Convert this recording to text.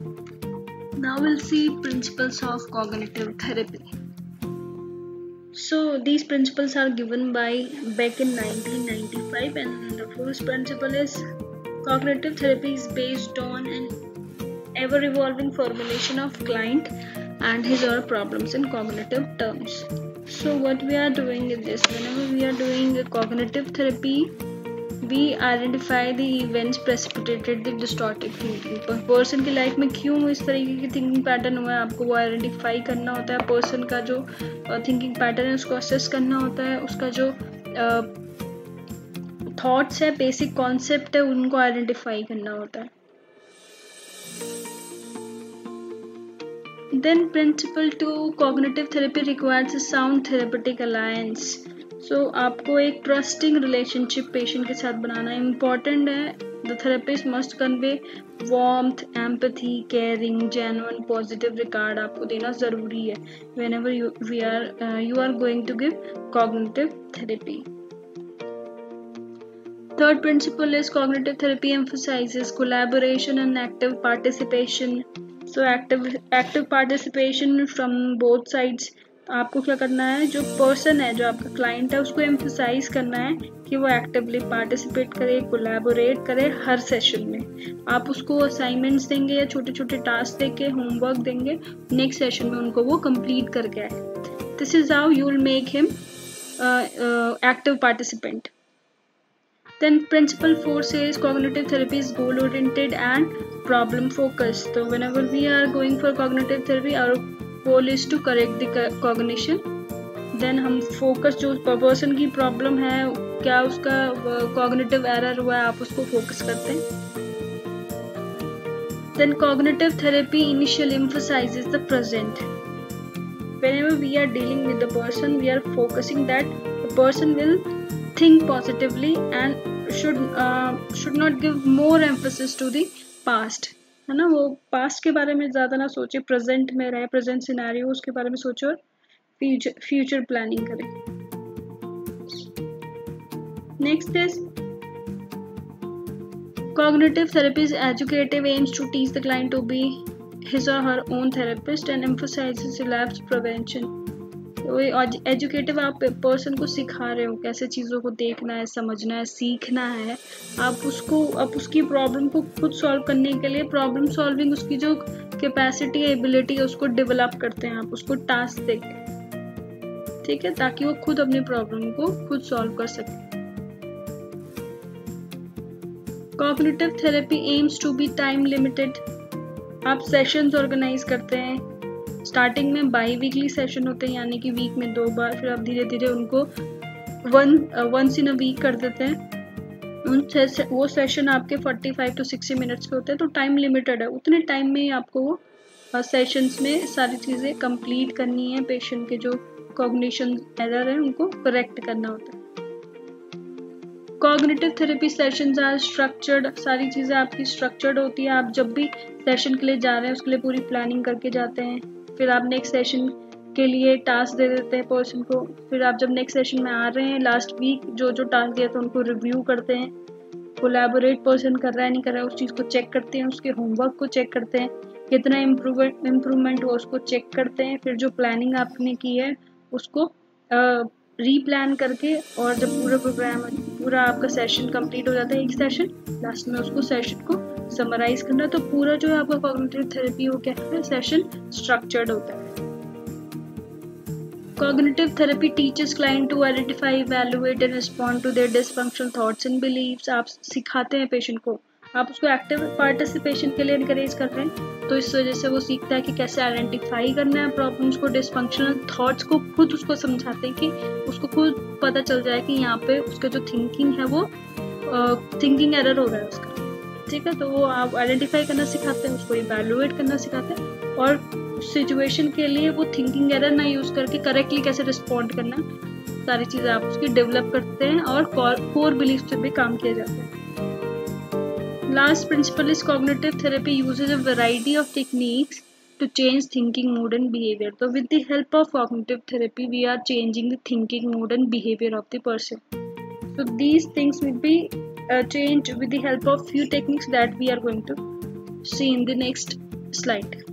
Now we'll see principles of cognitive therapy. So these principles are given by Beck in 1995 and the first principle is cognitive therapy is based on an ever evolving formulation of client and his or her problems in cognitive terms. So what we are doing is this whenever we are doing a cognitive therapy we identify the events precipitated the distorted thinking person की life में क्यों इस तरीके की thinking pattern हुआ है आपको वो आइडेंटिफाई करना होता है पर्सन का जो थिंकिंग पैटर्न है उसको असेस करना होता है उसका जो थॉट्स है बेसिक कॉन्सेप्ट है उनको आइडेंटिफाई करना होता है Then principle two cognitive therapy requires a sound therapeutic alliance. So so, आपको एक ट्रस्टिंग रिलेशनशिप पेशेंट के साथ बनाना इंपॉर्टेंट है। The therapist must convey warm empathy caring genuine positive regard आपको देना ज़रूरी है। Whenever we are you are going to give cognitive therapy third principle is cognitive therapy emphasizes collaboration and active participation so active active participation from both sides आपको क्या करना है, जो person है, जो आपका क्लाइंट है, उसको एम्फोसाइज करना है कि वो एक्टिवली पार्टिसिपेट करे कोलैबोरेट करे हर सेशन में। आप उसको असाइनमेंट्स देंगे या छोटे छोटे टास्क देके होमवर्क देंगे नेक्स्ट सेशन में उनको वो कंप्लीट करके आए। This is how you will make him active participant then principle 4 says cognitive therapy is goal oriented and problem focused. So whenever we are going for cognitive therapy, our goal is to correct the cognition then हम focus जो person की problem है क्या उसका cognitive error हुआ है आप उसको फोकस करते हैं then cognitive therapy initial emphasizes the present whenever we are dealing with the person we are focusing that the person will think positively and should uh, should not give more emphasis to the past है ना, वो past के बारे में ज़्यादा ना सोचे present में रहे प्रेजेंट सिनारी उसके बारे में सोचे और फ्यूचर फ्यूचर प्लानिंग करें। Next is cognitive therapies educative aims to teach the client to be his or her own therapist and emphasizes relapse prevention educative आप पर्सन को सिखा रहे हो, कैसे चीज़ों को देखना है, समझना है, सीखना है, आप उसको, आप उसकी प्रॉब्लम को खुद सॉल्व करने के लिए प्रॉब्लम सॉल्विंग उसकी जो कैपेसिटी एबिलिटी है, उसको डेवलप करते हैं आप, उसको टास्क देके ठीक है? ताकि वो खुद अपनी प्रॉब्लम को खुद सॉल्व कर सके। Cognitive therapy aims to be time limited आप सेशंस ऑर्गेनाइज करते हैं। स्टार्टिंग में बाई वीकली सेशन होते हैं, यानी कि वीक में दो बार, फिर आप धीरे धीरे उनको one once in a week कर देते हैं। उन वो सेशन आपके 45 टू 60 मिनट्स के होते हैं तो टाइम लिमिटेड है। उतने टाइम में ही आपको वो सेशंस में सारी चीज़ें कंप्लीट करनी है पेशेंट के जो कॉग्निशन एरर है, उनको करेक्ट करना होता है। Cognitive therapy sessions are structured सारी चीज़ें आपकी स्ट्रक्चर्ड होती है। आप जब भी सेशन के लिए जा रहे हैं, उसके लिए पूरी प्लानिंग करके जाते हैं। फिर आप नेक्स्ट सेशन के लिए टास्क दे देते हैं पर्सन को। फिर आप जब नेक्स्ट सेशन में आ रहे हैं लास्ट वीक जो जो टास्क दिया था उनको रिव्यू करते हैं। कोलैबोरेट पर्सन कर रहा है, नहीं कर रहा है, उस चीज़ को चेक करते हैं, उसके होमवर्क को चेक करते हैं। कितना इम्प्रूवमेंट हुआ उसको चेक करते हैं। फिर जो प्लानिंग आपने की है, उसको रीप्लान करके और जब पूरा प्रोग्राम पूरा आपका सेशन कंप्लीट हो जाता है, एक सेशन लास्ट में उसको सेशन को समराइज करना तो पूरा जो है आपका कॉग्निटिव थेरेपी वो क्या है सेशन स्ट्रक्चर्ड होता है। Cognitive therapy teaches client to identify, evaluate and respond to their dysfunctional thoughts and beliefs. आप सिखाते हैं पेशेंट को। आप उसको एक्टिव पार्टिसिपेशन के लिए इनकरेज कर रहे हैं। तो इस वजह से वो सीखता है कि कैसे आइडेंटिफाई करना है प्रॉब्लम्स को डिसफंक्शनल थॉट्स को खुद उसको समझाते हैं कि उसको खुद पता चल जाए कि यहाँ पे उसका जो थिंकिंग है वो थिंकिंग एरर हो रहा है उसका। ठीक है तो वो आप आइडेंटिफाई करना सिखाते हैं, उसको इवेलुएट करना सिखाते हैं और सिचुएशन के लिए वो थिंकिंग एरर ना यूज़ करके करेक्टली कैसे रिस्पॉन्ड करना, सारी चीज़ें आप उसकी डेवलप करते हैं और कोर बिलीफ से भी काम किया जाता है। Last principle is cognitive therapy uses a variety of techniques to change thinking mood and behavior. So with the help of cognitive therapy, we are changing the thinking mood and behavior of the person. So these things will be uh, change with the help of few techniques that we are going to see in the next slide.